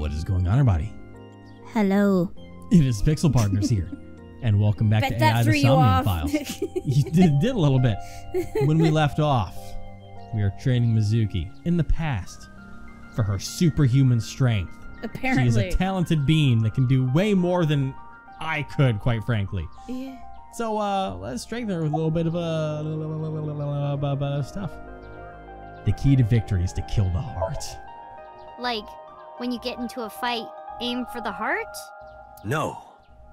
what is going on, everybody? Hello. It is Pixel Partners here, and welcome back Bet to AI the Somnium. Files. you did, did a little bit. When we left off, we are training Mizuki in the past for her superhuman strength. Apparently. She is a talented being that can do way more than I could, quite frankly. yeah. So uh, let's strengthen her with a little bit of uh, stuff. The key to victory is to kill the heart. Like, when you get into a fight, aim for the heart? No,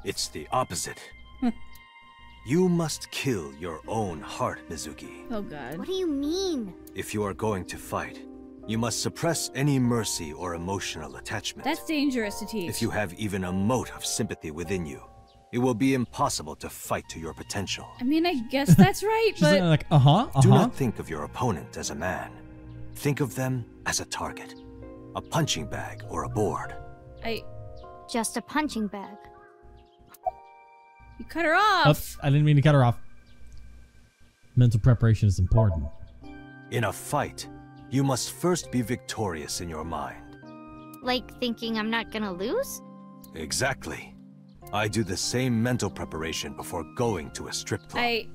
it's the opposite. you must kill your own heart, Mizuki. Oh god. What do you mean? If you are going to fight, you must suppress any mercy or emotional attachment. That's dangerous to teach. If you have even a mote of sympathy within you, it will be impossible to fight to your potential. I mean, I guess that's right, She's but like, uh huh, uh Do not think of your opponent as a man. Think of them as a target, a punching bag or a board. I Just a punching bag. you cut her off. Oops, I didn't mean to cut her off. Mental preparation is important. In a fight, you must first be victorious in your mind. Like thinking I'm not gonna lose? Exactly. I do the same mental preparation before going to a strip club. I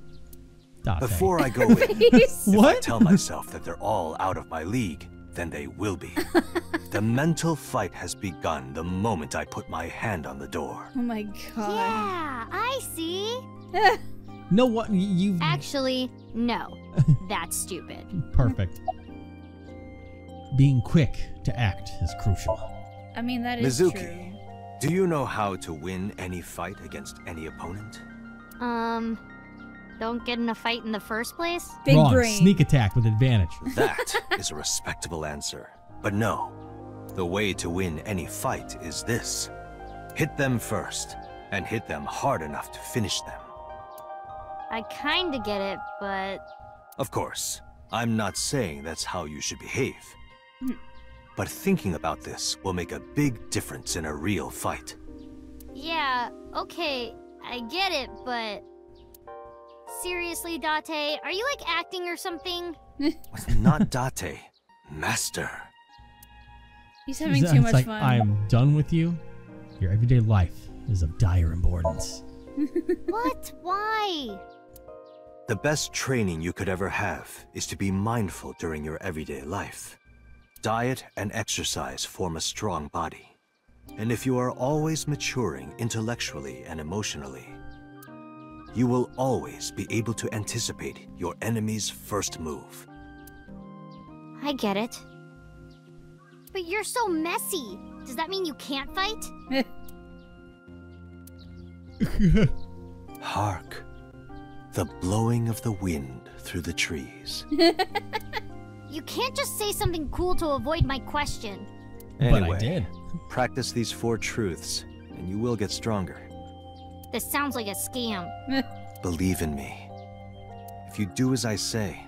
Before I go in, face. if I tell myself that they're all out of my league, then they will be. the mental fight has begun the moment I put my hand on the door. Oh my god. Yeah, I see. No, what you? Actually, no. That's stupid. Perfect. Being quick to act is crucial. I mean, that is Mizuki. true. Do you know how to win any fight against any opponent? Um, don't get in a fight in the first place? Big Wrong. brain. Sneak attack with advantage. That is a respectable answer. But no, the way to win any fight is this hit them first, and hit them hard enough to finish them. I kinda get it, but Of course, I'm not saying that's how you should behave. Hmm. But thinking about this will make a big difference in a real fight. yeah, okay, I get it, but. Seriously, Date, are you like acting or something? Not Date, Master. He's having It's too much like, fun. I'm done with you. Your everyday life is of dire importance. what? Why? The best training you could ever have is to be mindful during your everyday life. Diet and exercise form a strong body. And if you are always maturing intellectually and emotionally, you will always be able to anticipate your enemy's first move. I get it. But you're so messy. Does that mean you can't fight? Hark! The blowing of the wind through the trees. You can't just say something cool to avoid my question. But I did. Practice these four truths, and you will get stronger. This sounds like a scam. Believe in me. If you do as I say,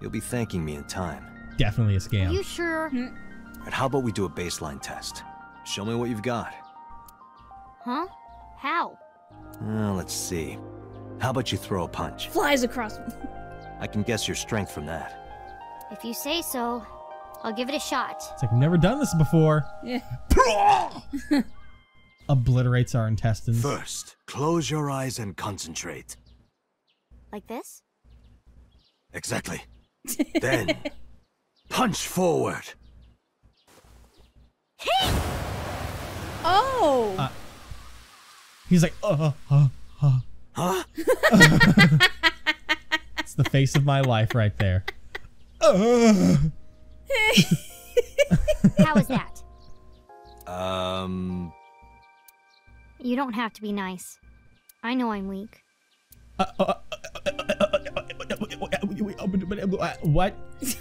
you'll be thanking me in time. Definitely a scam. You sure? And how about we do a baseline test? Show me what you've got. Huh? How? Uh, let's see. How about you throw a punch? Flies across. I can guess your strength from that. If you say so, I'll give it a shot. It's like I've never done this before. Yeah. Obliterates our intestines. First, close your eyes and concentrate. Like this? Exactly. then, punch forward. Hey! Oh. Uh, He's like, uh, uh, uh. Huh? It's the face of my life right there. Uh. was that? Um, You don't have to be nice. I know I'm weak. What?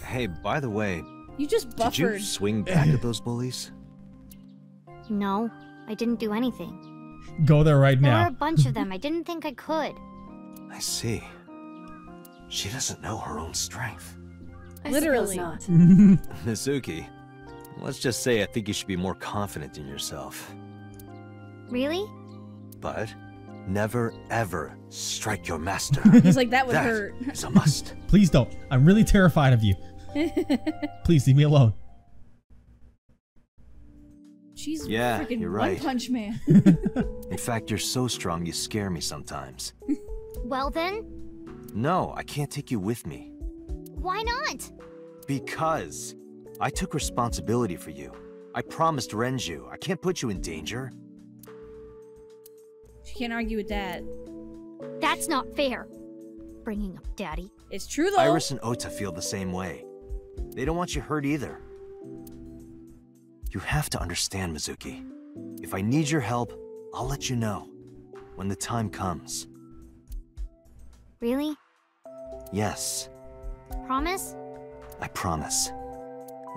hey, by the way, you just buffered. did you swing back at those bullies? No, I didn't do anything. Go there right now. There were a bunch of them. I didn't think I could. I see. She doesn't know her own strength. I Literally. suppose not. Mizuki, let's just say I think you should be more confident in yourself. Really? But never ever strike your master. He's like that would That hurt. is a must. Please don't. I'm really terrified of you. Please leave me alone. She's Yeah, freaking you're One right. Punch Man. In fact, you're so strong you scare me sometimes. Well then, No, I can't take you with me. why not? Because I took responsibility for you. I promised Renju. I can't put you in danger. She can't argue with that. That's not fair. Bringing up daddy. It's true though. Iris and Ota feel the same way. They don't want you hurt either. You have to understand, Mizuki. If I need your help, I'll let you know. When the time comes. Really? Yes, Promise? I promise.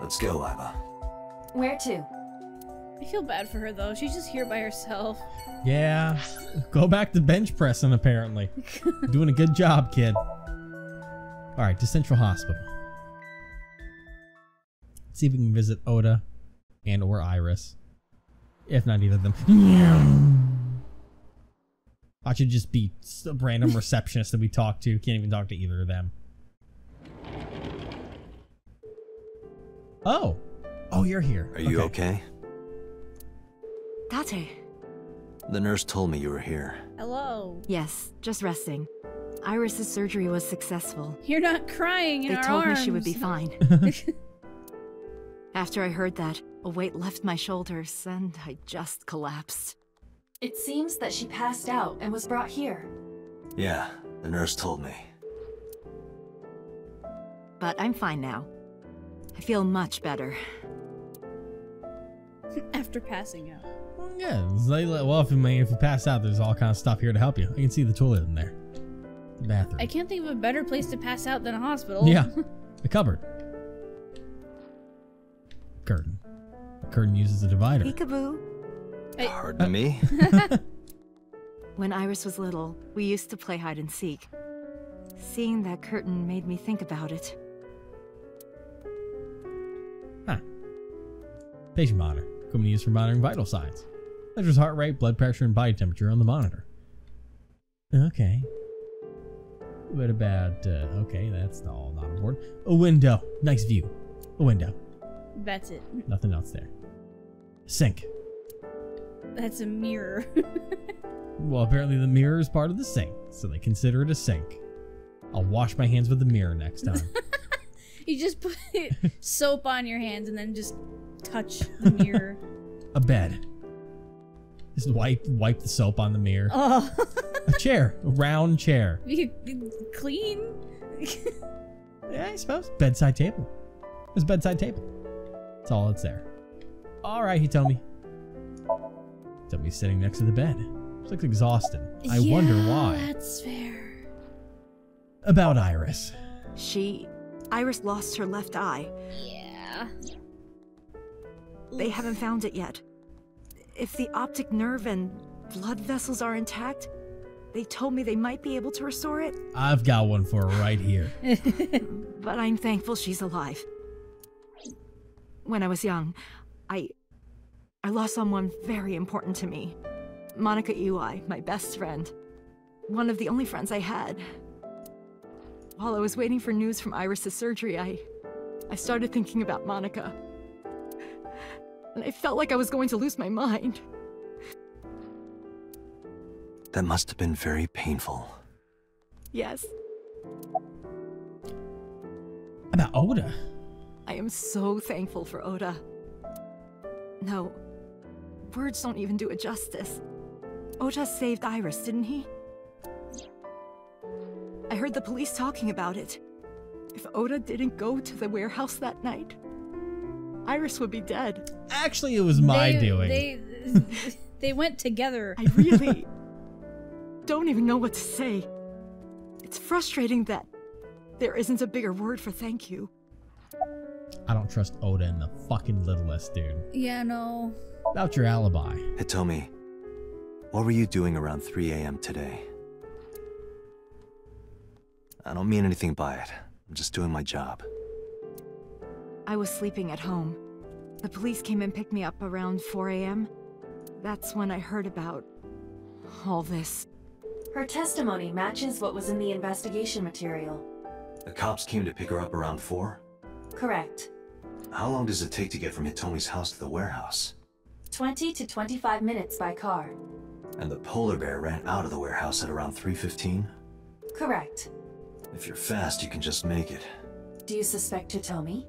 Let's go, Aiba. Where to? I feel bad for her though. She's just here by herself. Yeah. Go back to bench pressing, apparently. Doing a good job, kid. All right, to Central Hospital. Let's See if we can visit Ota and or Iris. If not either of them. I should just be a random receptionist that we talk to. Can't even talk to either of them. Oh. Oh, you're here. Are you okay? Date. The nurse told me you were here. Hello. Yes, just resting. Iris's surgery was successful. You're not crying in They our told arms. me she would be fine. After I heard that, a weight left my shoulders and I just collapsed. It seems that she passed out and was brought here. Yeah, the nurse told me. But I'm fine now. I feel much better. After passing out. Well, yeah. it's like- well, if you, if you pass out, there's all kind of stuff here to help you. I can see the toilet in there. The bathroom. I can't think of a better place to pass out than a hospital. Yeah. The cupboard. Curtain. The curtain uses a divider. Peekaboo. I- Pardon me? When Iris was little, we used to play hide and seek. Seeing that curtain made me think about it. Huh. Patient monitor. Equipment used for monitoring vital signs. Measures heart rate, blood pressure, and body temperature on the monitor. Okay. What about, uh, okay, that's all not important. A window. Nice view. A window. That's it. Nothing else there. Sink. That's a mirror. Well, apparently the mirror is part of the sink, so they consider it a sink. I'll wash my hands with the mirror next time. you just put soap on your hands and then just touch the mirror. a bed. Just wipe wipe the soap on the mirror. oh. A chair, a round chair. you you clean? Yeah, I suppose. Bedside table. There's a bedside table. That's all that's there. All right, he told me. Hitomi. Hitomi's sitting next to the bed. She looks exhausted. I wonder Yeah, why. That's fair. About Iris. She. Iris lost her left eye. Yeah. They haven't found it yet. If the optic nerve and blood vessels are intact, they told me they might be able to restore it, I've got one for her right here. but I'm thankful she's alive. When I was young, I. I lost someone very important to me. Monica Iwai, my best friend. One of the only friends I had. While I was waiting for news from Iris's surgery, I. I started thinking about Monica. And I felt like I was going to lose my mind. That must have been very painful. Yes, About Ota. I am so thankful for Ota. No, words don't even do it justice. Ota saved Iris, didn't he? I heard the police talking about it. If Ota didn't go to the warehouse that night, Iris would be dead. Actually, it was my they, doing. They they went together. I really don't even know what to say. It's frustrating that there isn't a bigger word for thank you. I don't trust Ota in the fucking littlest, dude. Yeah, no. About your alibi. Hitomi, what were you doing around 3 a.m. today? I don't mean anything by it. I'm just doing my job. I was sleeping at home. The police came and picked me up around 4 a.m. That's when I heard about all this. Her testimony matches what was in the investigation material. The cops came to pick her up around 4? Correct. How long does it take to get from Hitomi's house to the warehouse? 20 to 25 minutes by car. And the polar bear ran out of the warehouse at around 3.15? Correct. If you're fast, you can just make it. Do you suspect Hitomi?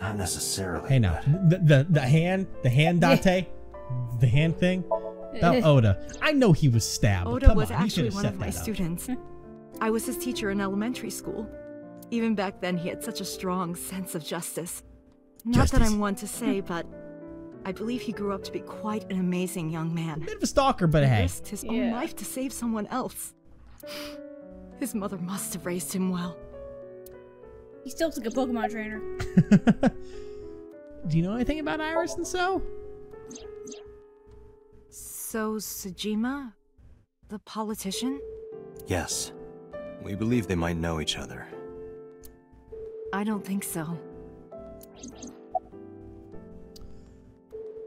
Not necessarily. Hey now, the the, the hand, the hand date, the hand thing. About uh, Ota, I know he was stabbed. Ota Come was on, actually one of my up. students. I was his teacher in elementary school. Even back then, he had such a strong sense of justice. Not that I'm one to say, but I believe he grew up to be quite an amazing young man. A Bit of a stalker, but He hey, risked his own life to save someone else. His mother must have raised him well. He still took a Pokemon trainer. do you know anything about Iris and so? So, Sejima? The politician? Yes. We believe they might know each other. I don't think so.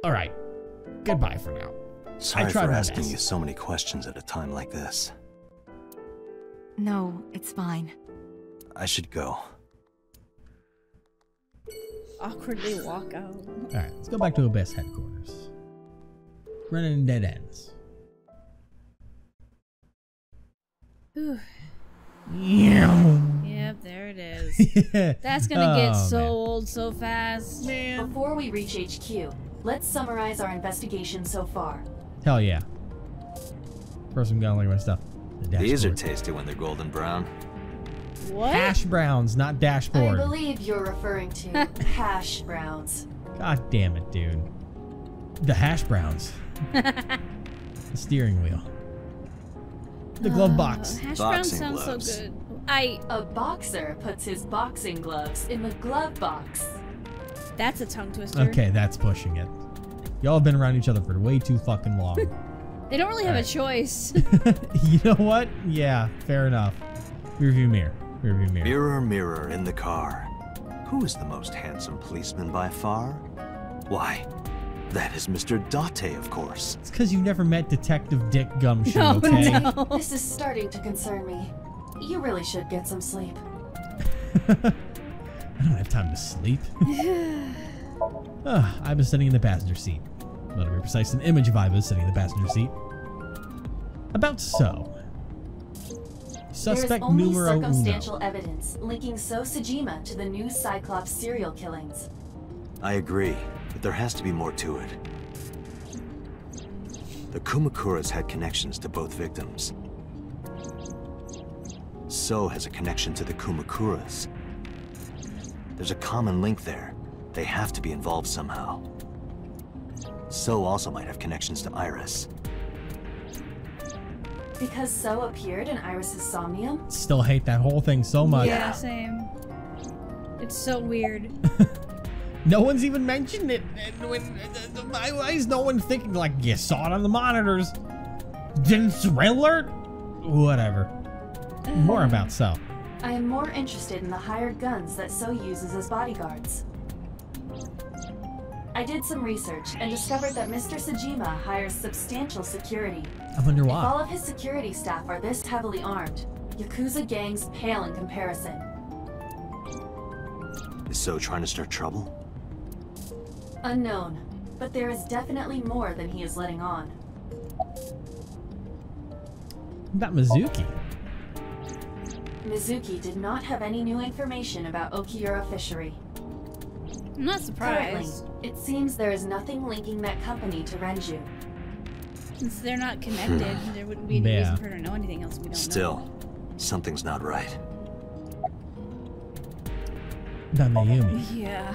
All right, goodbye for now. Sorry tried for asking best. you so many questions at a time like this. No, it's fine. I should go. Awkwardly walk out. All right, let's go back to ABIS headquarters. Running in dead ends. Whew. Yeah. Yep, there it is. That's gonna get Oh, so man. old so fast. Man. Before we reach HQ, let's summarize our investigation so far. Hell yeah. First, I'm gonna look at my stuff. The These are tasty when they're golden brown. What? hash browns, not dashboard. I believe you're referring to hash browns. God damn it, dude. The hash browns. the steering wheel. The glove box. Uh, hash brown Boxing sounds gloves. so good. I. A boxer puts his boxing gloves in the glove box. That's a tongue twister. Okay, that's pushing it. Y'all have been around each other for way too fucking long. They don't really have Alright. a choice. you know what? Yeah, fair enough. Rearview mirror. Rearview mirror. Mirror, mirror in the car. Who is the most handsome policeman by far? Why, that is Mr. Date, of course. It's because you never met Detective Dick Gumshoe, No, okay? no. This is starting to concern me. You really should get some sleep. I don't have time to sleep. Ah, I've been sitting in the passenger seat. Well, to be precise, an image of Aiba sitting in the passenger seat. About so. Suspect There is only numero circumstantial uno. evidence linking So Sejima to the new Cyclops serial killings. I agree, but there has to be more to it. The Kumakuras had connections to both victims. So has a connection to the Kumakuras. There's a common link there. They have to be involved somehow. So also might have connections to Iris. Because So appeared in Iris's somnium? Still hate that whole thing so much. Yeah, same. It's so weird. No one's even mentioned it. And when, uh, uh, why why is no one thinking like you saw it on the monitors? Didn't red alert? Whatever. More about so. I am more interested in the hired guns that So uses as bodyguards. I did some research and discovered that Mr. Sejima hires substantial security. I wonder If all of his security staff are this heavily armed, Yakuza gangs pale in comparison. Is So trying to start trouble? Unknown, but there is definitely more than he is letting on. About Mizuki. Mizuki did not have any new information about Okiura Fishery. I'm not Currently, surprised. it seems there is nothing linking that company to Renju. Since they're not connected, hmm. there wouldn't be any Yeah. reason for her to know anything else we don't know. Still, something's not right. About Mayumi. Yeah.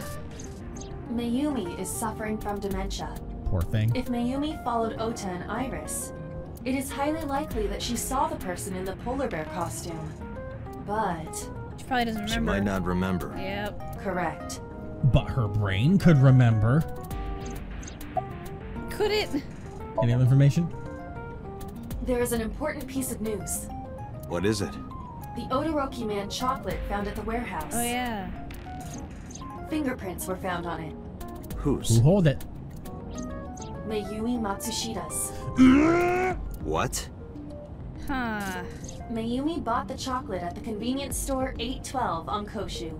Mayumi is suffering from dementia. Poor thing. If Mayumi followed Ota and Iris, it is highly likely that she saw the person in the polar bear costume. But, She probably doesn't remember. She might not remember. Yep. correct. But her brain could remember. Could it? Any other information? There is an important piece of news. What is it? The Odoroki Man chocolate found at the warehouse. Oh yeah. Fingerprints were found on it. Whose? Who hold it? Mayumi Matsushita's. What? Huh. Mayumi bought the chocolate at the convenience store 812 on Koshu.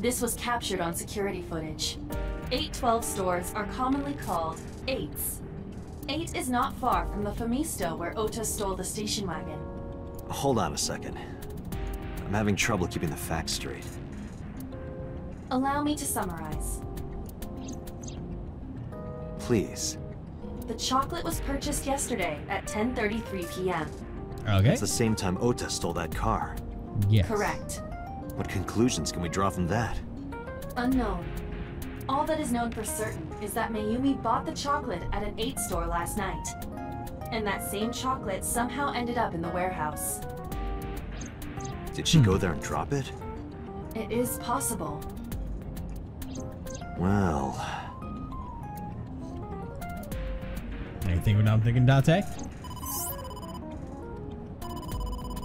This was captured on security footage. 812 stores are commonly called eights. Eight is not far from the Famisto where Ota stole the station wagon. Hold on a second. I'm having trouble keeping the facts straight. Allow me to summarize. Please. The chocolate was purchased yesterday at 10:33 p.m. Okay. It's the same time Ota stole that car. Yes. Correct. What conclusions can we draw from that? Unknown. All that is known for certain is that Mayumi bought the chocolate at an 8 store last night. And that same chocolate somehow ended up in the warehouse. Did she Hmm. go there and drop it? It is possible. Well, Anything what I'm thinking, Date?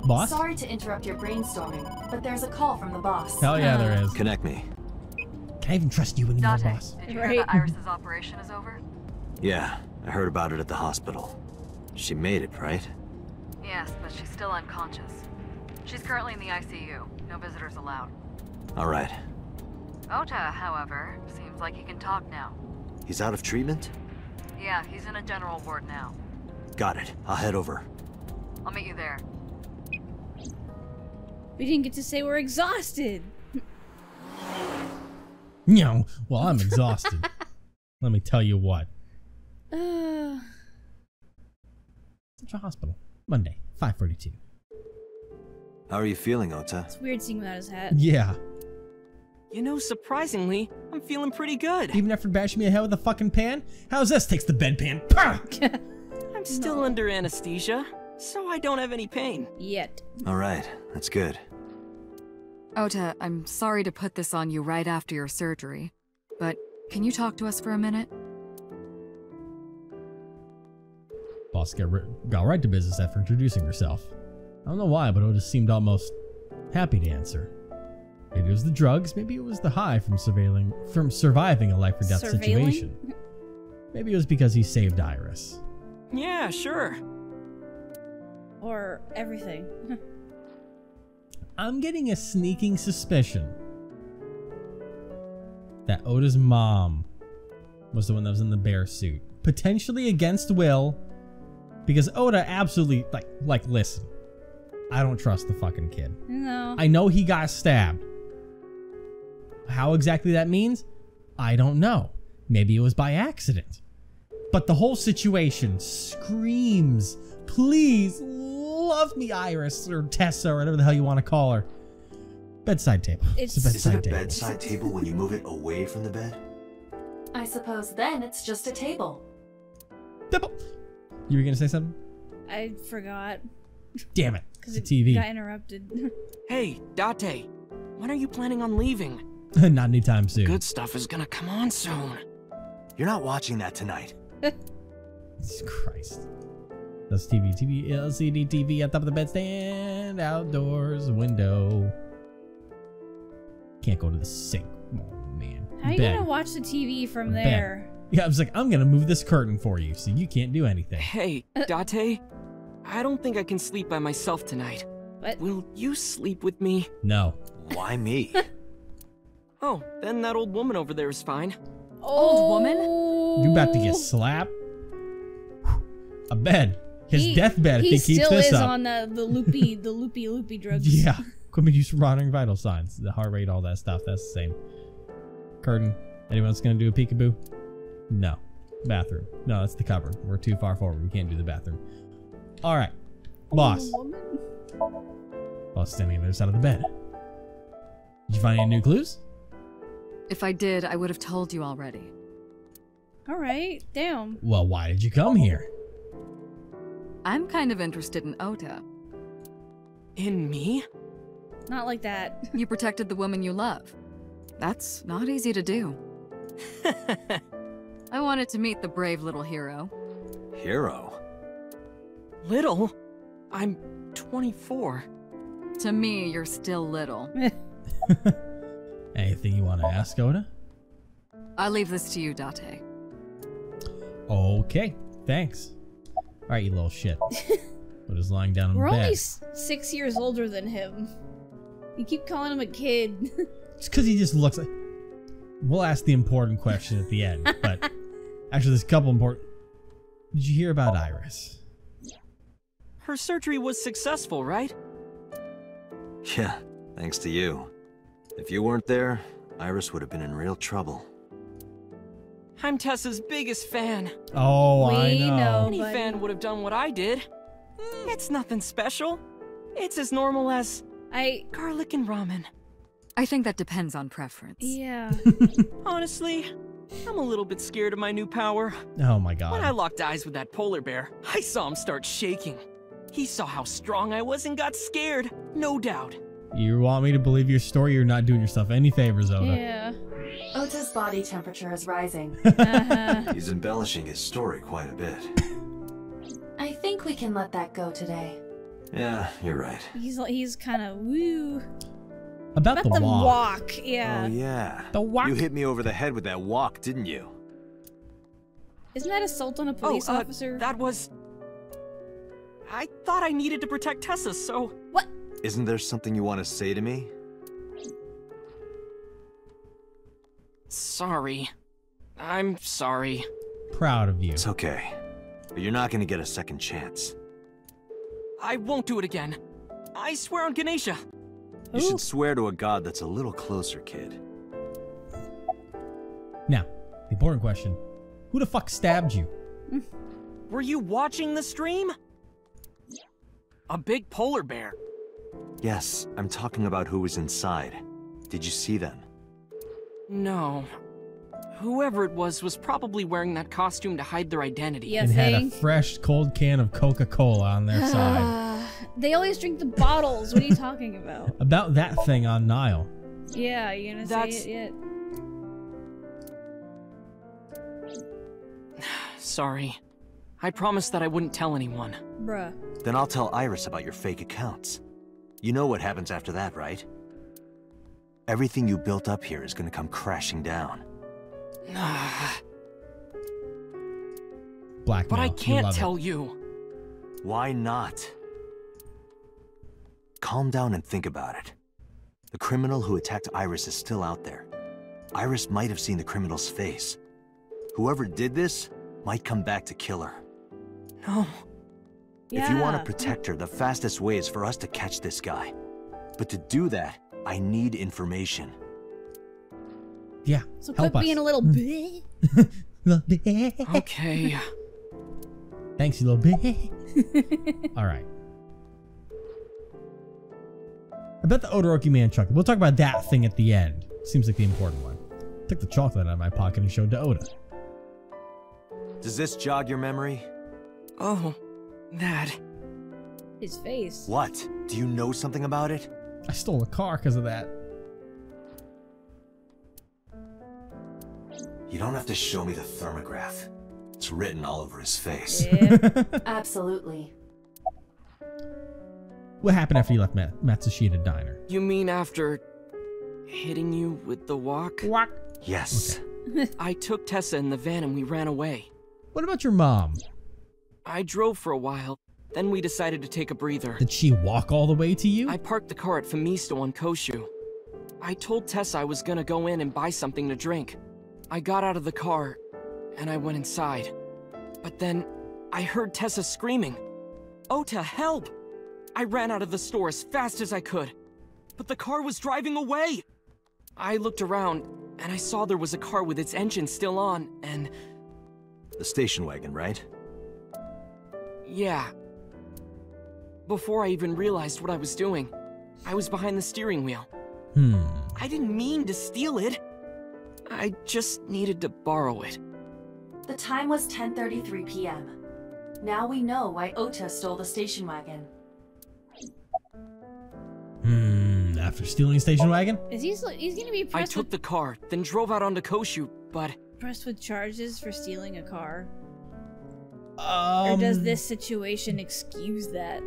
Boss? Sorry to interrupt your brainstorming, but there's a call from the boss. Hell yeah, there is. connect me. Can I even trust you anymore, Date, boss? did you Right. hear that Iris's operation is over? Yeah, I heard about it at the hospital. She made it, right? Yes, but she's still unconscious. She's currently in the ICU. No visitors allowed. Alright. Ota, however, seems like he can talk now. He's out of treatment? Yeah, he's in a general ward now. Got it. I'll head over. I'll meet you there. We didn't get to say we're exhausted. No. Well, I'm exhausted. Let me tell you what. Uh, Central Hospital. Monday, 542. How are you feeling, Ota? it's weird seeing him without his hat. Yeah. You know, surprisingly, I'm feeling pretty good. Even after bashing me in the head with a fucking pan? How's this? Takes the bedpan. I'm still under anesthesia, so I don't have any pain. Yet. Alright, that's good. Ota, I'm sorry to put this on you right after your surgery, but can you talk to us for a minute? Boss got, got right to business after introducing herself. I don't know why, but Otis seemed almost happy to answer. Maybe it was the drugs, maybe it was the high from surveilling from surviving a life or death Surveilling? situation. Maybe it was because he saved Iris. Yeah, sure. Or everything. I'm getting a sneaking suspicion that Ota's mom was the one that was in the bear suit. Potentially against will, because Oda absolutely like like listen. I don't trust the fucking kid. no. I know he got stabbed. How exactly that means, I don't know. Maybe it was by accident. But the whole situation screams, please love me, Iris, or Tessa, or whatever the hell you want to call her. Bedside table. It's, a It's- Is it bedside a table. bedside table when you move it away from the bed? I suppose then it's just a table. Double. You were gonna say something? I forgot. Damn it. Because It's it TV. got interrupted. Hey, Date, when are you planning on leaving? Not anytime soon. Good stuff is gonna come on soon. You're not watching that tonight. Jesus Christ. That's TV. TV, LCD TV on top of the bedstand, outdoors, window. Can't go to the sink. Oh, man. How are you Bed. gonna watch the TV from Bed. there? Yeah, I was like, I'm gonna move this curtain for you, so you can't do anything. Hey, uh, Date, I don't think I can sleep by myself tonight. What? Will you sleep with me? No. Why me? Oh, oh, then that old woman over there is fine. Old woman? You about to Oh. get slapped? A bed. His He- deathbed if he, keeps still this is up. on the, the loopy, the loopy, loopy drugs. Yeah. Equipment use for monitoring vital signs, the heart rate, all that stuff. That's the same. Curtain. Anyone else gonna do a peekaboo? No. Bathroom. No, that's the cupboard. We're too far forward. We can't do the bathroom. All right. Boss. Old. Boss standing on the other side of the bed. Did you find any new clues? If I did, I would have told you already. All right. Damn. Well, why did you come here? I'm kind of interested in Ota. In me? Not like that. You protected the woman you love. That's not easy to do. I wanted to meet the brave little hero. Hero. Little? I'm 24. To me, you're still little. Anything you want to ask, Ota? I leave this to you, Date. Okay. Thanks. All right, you little shit. Ota's lying down in the bed? We're only six years older than him. You keep calling him a kid. It's because he just looks like. We'll ask the important question at the end, but actually, there's a couple important. Did you hear about Iris? Her surgery was successful, right? Yeah, thanks to you. If you weren't there, Iris would have been in real trouble. I'm Tessa's biggest fan. Oh, I know. know. Any buddy. fan would have done what I did. Mm, it's nothing special. It's as normal as I garlic and ramen. I think that depends on preference. yeah. Honestly, I'm a little bit scared of my new power. Oh my god. When I locked eyes with that polar bear, I saw him start shaking. He saw how strong I was and got scared, no doubt. You want me to believe your story? You're not doing yourself any favors, Ota. yeah. Ota's body temperature is rising. Uh-huh. He's embellishing his story quite a bit. I think we can let that go today. Yeah, you're right. He's he's kind of woo. About, About the, the wok. wok. Yeah. Oh, yeah. The wok. You hit me over the head with that wok, didn't you? Isn't that assault on a police oh, uh, officer? that was. I thought I needed to protect Tessa, so. What? Isn't there something you want to say to me? Sorry. I'm sorry. Proud of you. It's okay. But you're not gonna get a second chance. I won't do it again. I swear on Ganesha. You Ooh. should swear to a god that's a little closer, kid. Now, the important question: Who the fuck stabbed you? Were you watching the stream? A big polar bear. Yes, I'm talking about who was inside. Did you see them? No. Whoever it was was probably wearing that costume to hide their identity. You and had a fresh cold can of Coca-Cola on their side. they always drink the bottles. What are you talking about? About that thing on Nile. Yeah, you gonna That's- say it yet? Sorry. I promised that I wouldn't tell anyone. Bruh. Then I'll tell Iris about your fake accounts. You know what happens after that, right? Everything you built up here is gonna come crashing down. Blackmail. but I can't love it. tell you. Why not? Calm down and think about it. The criminal who attacked Iris is still out there. Iris might have seen the criminal's face. Whoever did this might come back to kill her. No. Yeah. If you want to protect her, the fastest way is for us to catch this guy. But to do that, I need information. Yeah. So help quit us. being a little hmm. bitch. Bit. Okay. Thanks, you little bit. All right. I bet the Odoroki man chocolate. We'll talk about that thing at the end. Seems like the important one. Took the chocolate out of my pocket and showed to Ota. Does this jog your memory? Oh, that. His face. What? Do you know something about it? I stole a car because of that. You don't have to show me the thermograph. It's written all over his face. Yeah. Absolutely. What happened after you left Ma- Matsushita Diner? You mean after hitting you with the wok? Wok. Yes. I took Tessa in the van and we ran away. What about your mom? I drove for a while, then we decided to take a breather. Did she walk all the way to you? I parked the car at Famisto on Koshu. I told Tessa I was gonna go in and buy something to drink. I got out of the car, and I went inside. But then, I heard Tessa screaming, oh, Ota, help! I ran out of the store as fast as I could, but the car was driving away! I looked around, and I saw there was a car with its engine still on, and The station wagon, right? yeah. Before I even realized what I was doing, I was behind the steering wheel. Hmm. I didn't mean to steal it. I just needed to borrow it. The time was 10:33 p.m. Now we know why Ota stole the station wagon. Hmm. After stealing a station wagon? Is he? sl- He's gonna be pressed? I took the car, then drove out onto Koshu, but pressed with charges for stealing a car, Um, or does this situation excuse that?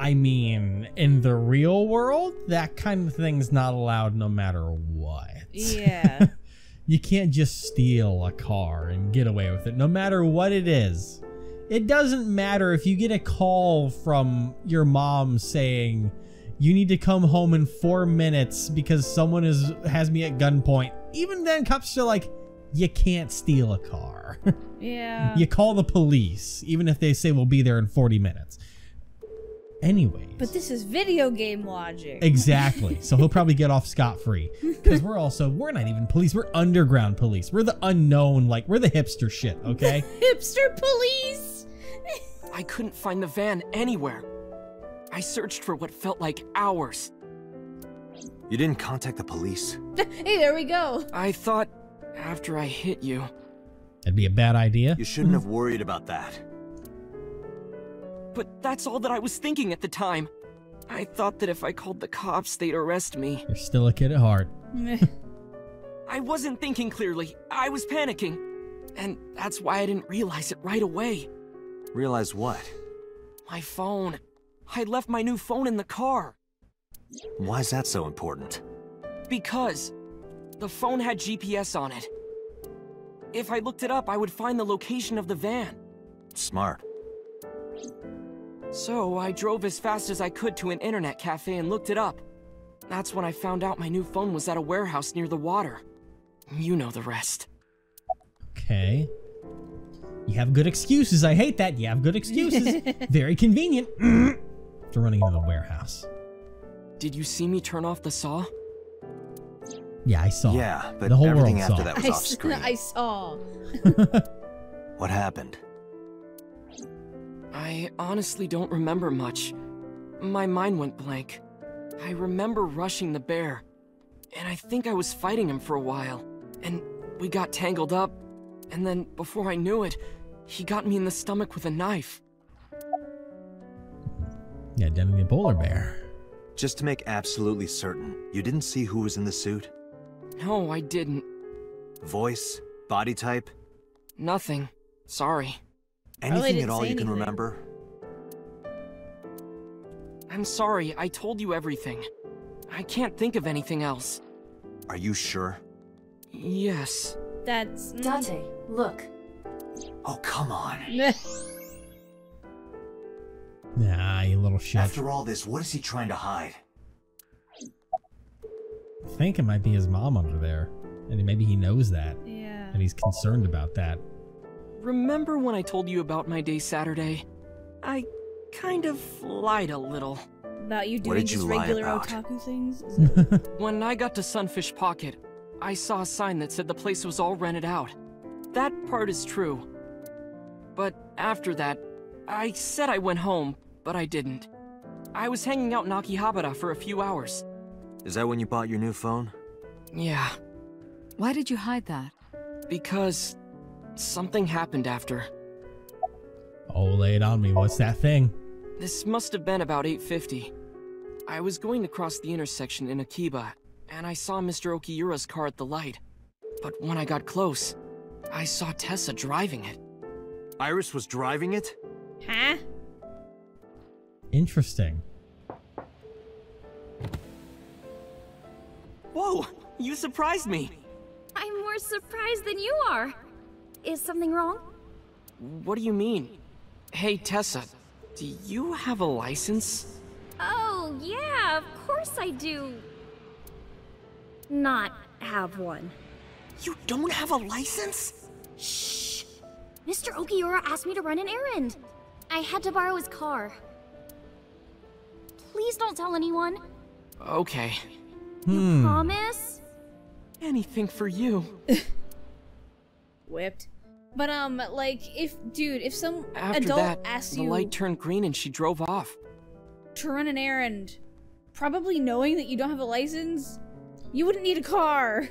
I mean, in the real world, that kind of thing's not allowed no matter what. Yeah. you can't just steal a car and get away with it, no matter what it is. It doesn't matter if you get a call from your mom saying, you need to come home in four minutes because someone is has me at gunpoint. even then, cops are like, you can't steal a car. Yeah. you call the police, even if they say we'll be there in 40 minutes. Anyways. But this is video game logic. Exactly. So he'll probably get off scot free. Because we're also, we're not even police. We're underground police. We're the unknown, like, we're the hipster shit, okay? Hipster police. I couldn't find the van anywhere. I searched for what felt like hours. You didn't contact the police? hey, there we go. I thought after I hit you. That'd be a bad idea. You shouldn't have worried about that. But that's all that I was thinking at the time. I thought that if I called the cops, they'd arrest me. You're still a kid at heart. I wasn't thinking clearly. I was panicking. And that's why I didn't realize it right away. Realize what? My phone. I left my new phone in the car. Why is that so important? Because the phone had GPS on it. If I looked it up, I would find the location of the van. Smart. So I drove as fast as I could to an internet cafe and looked it up. That's when I found out my new phone was at a warehouse near the water. You know the rest. Okay. You have good excuses. I hate that. You have good excuses. Very convenient. for running into the warehouse. Did you see me turn off the saw? Yeah, I saw. Yeah, but the whole everything world after saw. that was I, off screen. I saw. What happened? I honestly don't remember much. My mind went blank. I remember rushing the bear, and I think I was fighting him for a while. And we got tangled up, and then before I knew it, he got me in the stomach with a knife. Yeah, Denny the polar bear. Just to make absolutely certain, you didn't see who was in the suit? No, I didn't. Voice? Body type? Nothing. Sorry. Anything at all you can anything. remember? I'm sorry, I told you everything. I can't think of anything else. Are you sure? Yes. That's. mm. Dante, look. Oh, come on. Nah, you little shit. After all this, what is he trying to hide? I think it might be his mom under there. And maybe he knows that. yeah. And he's concerned about that. Remember when I told you about my day Saturday? I kind of lied a little. About you What doing did just you lie regular about? otaku things? When I got to Sunfish Pocket, I saw a sign that said the place was all rented out. That part is true. But after that, I said I went home, but I didn't. I was hanging out in Akihabara for a few hours. Is that when you bought your new phone? Yeah, Why did you hide that? because something happened after. oh, lay it on me. What's that thing? This must have been about 8.50. I was going to cross the intersection in Akiba, and I saw Mr. Okiura's car at the light. But when I got close, I saw Tessa driving it. Iris was driving it? huh? Interesting. Whoa! You surprised me! I'm more surprised than you are. Is something wrong? What do you mean? Hey, Tessa, do you have a license? Oh, yeah, of course I do. Not have one. You don't have a license? Shh! Mr. Okiura asked me to run an errand. I had to borrow his car. Please don't tell anyone. Okay. Hmm. Promise? Anything for you. Whipped. But um, like if dude, if some After adult that, asks the you light turned green and she drove off. to run an errand, probably knowing that you don't have a license, you wouldn't need a car.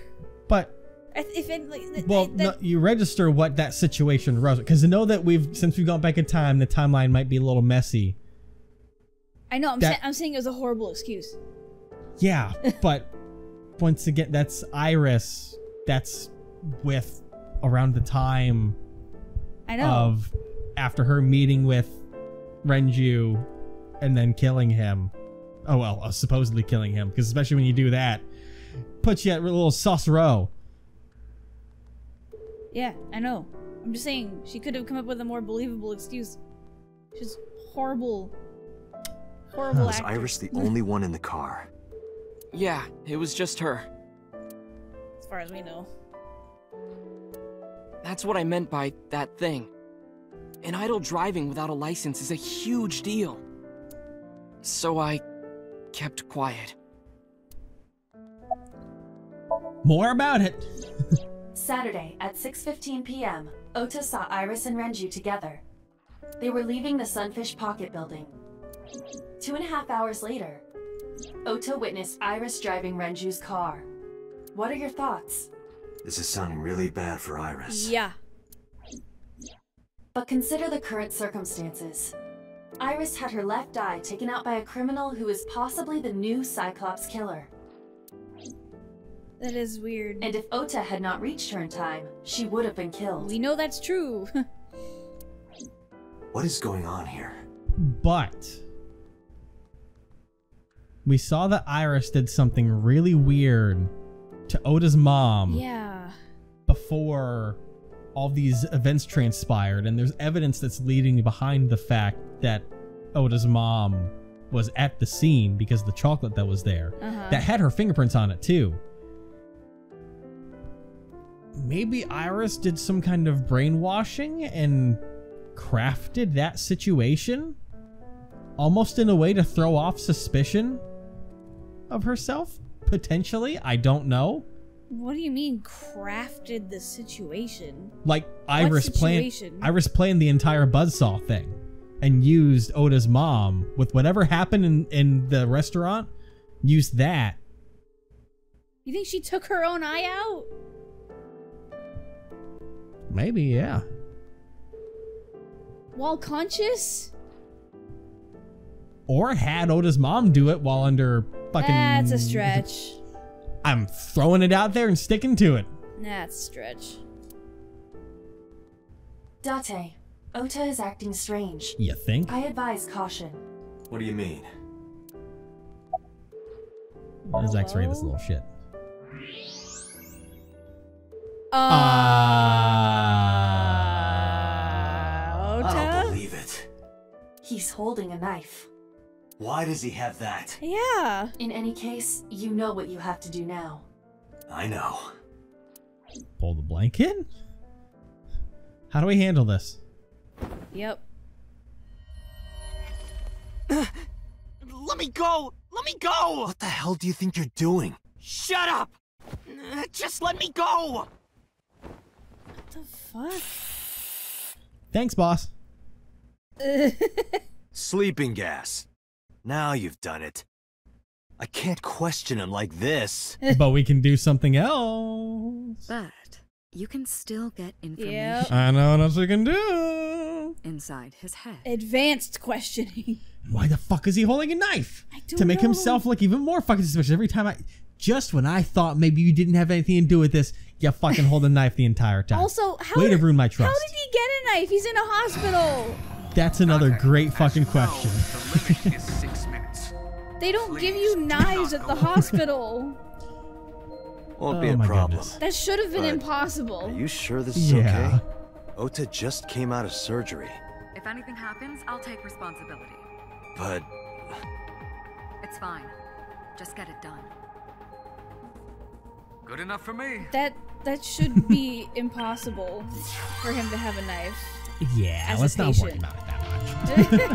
But If if it, like, th- well, that- no, you register what that situation was because I know that we've since we've gone back in time, the timeline might be a little messy. I know. I'm that- saying I'm saying it was a horrible excuse. Yeah, but once again, that's Iris. That's with around the time I know. of after her meeting with Renju and then killing him. Oh well, uh, supposedly killing him because especially when you do that, puts you at a little sus row. yeah, I know. I'm just saying she could have come up with a more believable excuse. She's horrible. Horrible Was. Iris the only one in the car? Yeah, it was just her. As far as we know. That's what I meant by that thing. An idle driving without a license is a huge deal. So I kept quiet. More about it. Saturday at 6:15 p.m., Ota saw Iris and Renju together. They were leaving the Sunfish Pocket building. Two and a half hours later, Ota witnessed Iris driving Renju's car. What are your thoughts? This is sounding really bad for Iris. Yeah. But consider the current circumstances. Iris had her left eye taken out by a criminal who is possibly the new Cyclops killer. That is weird. And if Ota had not reached her in time, she would have been killed. We know that's true. What is going on here? But we saw that Iris did something really weird to Ota's mom yeah. Before all these events transpired, and there's evidence that's leading behind the fact that Ota's mom was at the scene because of the chocolate that was there Uh-huh. that had her fingerprints on it too. Maybe Iris did some kind of brainwashing and crafted that situation almost in a way to throw off suspicion of herself potentially i don't know What do you mean crafted the situation? like iris situation? iris planned the entire buzzsaw thing and used ota's mom with whatever happened in in the restaurant used that You think she took her own eye out? maybe yeah While conscious? or had ota's mom do it while under fucking That's a stretch. I'm throwing it out there and sticking to it That's a stretch. Date, Ota is acting strange. you think I advise caution. What do you mean? let's x-ray this little shit Uh, I Ota? don't believe it. He's holding a knife. Why does he have that? Yeah. In any case, you know what you have to do now. I know. pull the blanket how do we handle this Yep. Let me go! Let me go! What the hell do you think you're doing? Shut up! Just let me go! What the fuck? thanks boss Sleeping gas. Now you've done it. I can't question him like this. but we can do something else But you can still get information Yep. I know what else we can do. inside his head. Advanced questioning. Why the fuck is he holding a knife? I To don't make know. himself look even more fucking suspicious. Every time I, just when I thought maybe you didn't have anything to do with this, you fucking hold a knife the entire time. Also, how way to did, ruin my How did he get a knife? He's in a hospital. That's another great fucking question. They don't give you knives at the hospital. Won't be Oh a my problem. goodness. That should have been But- impossible. Are you sure this is Yeah. okay? Ota just came out of surgery, If anything happens, I'll take responsibility. but It's fine. Just get it done. Good enough for me. That that should be impossible for him to have a knife. Yeah, As let's not worry about it that much.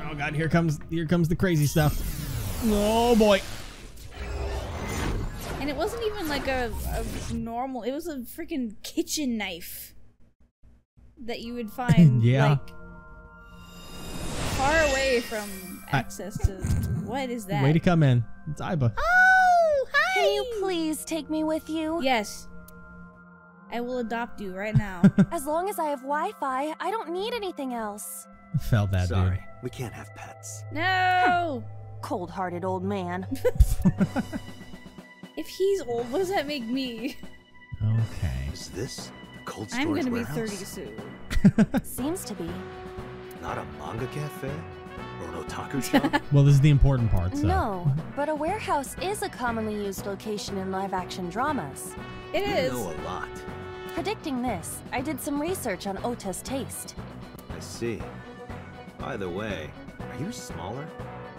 oh god, here comes here comes the crazy stuff. Oh boy. And it wasn't even like a, a normal. It was a freaking kitchen knife that you would find Yeah. like far away from I- access to. What is that? Way to come in. It's Aiba. Oh, hi! Can you please take me with you? Yes. I will adopt you right now. As long as I have Wi-Fi, I don't need anything else. Felt that sorry, dude. we can't have pets. no! Cold-hearted old man. If he's old, what does that make me? Okay. Is this a cold I'm gonna be 30 soon. Seems to be. Not a manga cafe or an otaku shop. Well, this is the important part. So. No, but a warehouse is a commonly used location in live-action dramas. It you is. know a lot. Predicting this, I did some research on Ota's taste. I see. By the way, are you smaller?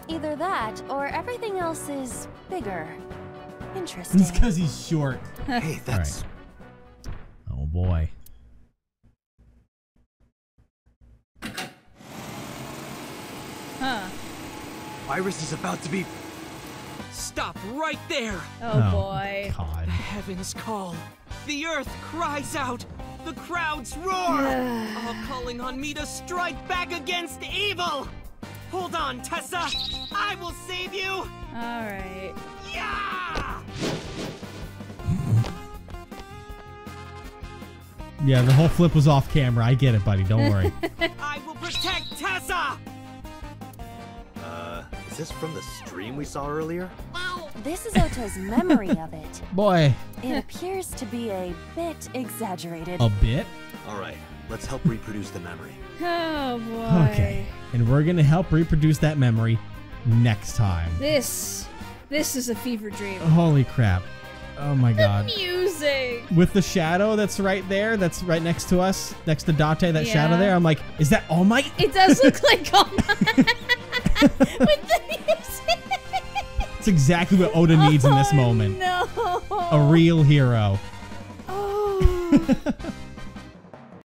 Either that, or everything else is bigger. Interesting. It's because he's short. Hey, that's Oh boy. Huh. Iris is about to be. Stop right there! Oh, oh boy. God. The heavens call. The earth cries out. The crowds roar. all calling on me to strike back against evil. Hold on, Tessa. I will save you. All right. Yeah! Yeah, the whole flip was off camera. I get it, buddy. Don't worry. I will protect Tessa. Is this from the stream we saw earlier? This is Ota's memory of it. Boy, It appears to be a bit exaggerated. a bit. All right, let's help reproduce the memory. Oh boy. Okay. And we're going to help reproduce that memory next time. This, this is a fever dream. Holy crap. Oh my god. The Music. With the shadow that's right there, that's right next to us, next to Date, that shadow there, I'm like, is that All Might? It does look like All Might. With the music. It's exactly what Ota needs in this moment. No. A real hero. Oh.